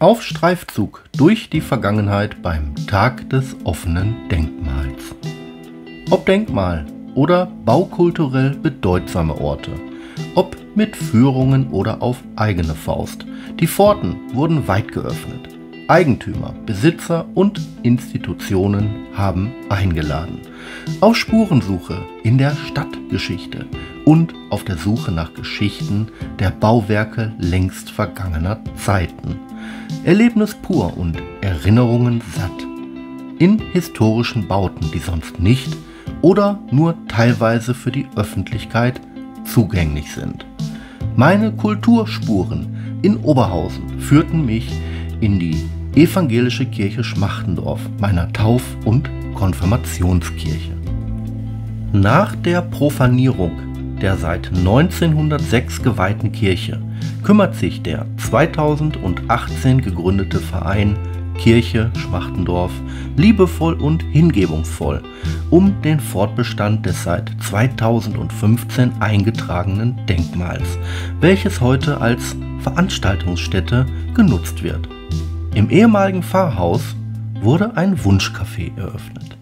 Auf Streifzug durch die Vergangenheit beim Tag des offenen Denkmals. Ob Denkmal oder baukulturell bedeutsame Orte, ob mit Führungen oder auf eigene Faust, die Pforten wurden weit geöffnet. Eigentümer, Besitzer und Institutionen haben eingeladen. Auf Spurensuche in der Stadtgeschichte und auf der Suche nach Geschichten der Bauwerke längst vergangener Zeiten. Erlebnis pur und Erinnerungen satt. In historischen Bauten, die sonst nicht oder nur teilweise für die Öffentlichkeit zugänglich sind. Meine Kulturspuren in Oberhausen führten mich in die evangelische Kirche Schmachtendorf, meiner Tauf- und Konfirmationskirche. Nach der Profanierung der seit 1906 geweihten Kirche kümmert sich der 2018 gegründete Verein Kirche Schmachtendorf liebevoll und hingebungsvoll um den Fortbestand des seit 2015 eingetragenen Denkmals, welches heute als Veranstaltungsstätte genutzt wird. Im ehemaligen Pfarrhaus wurde ein Wunschcafé eröffnet.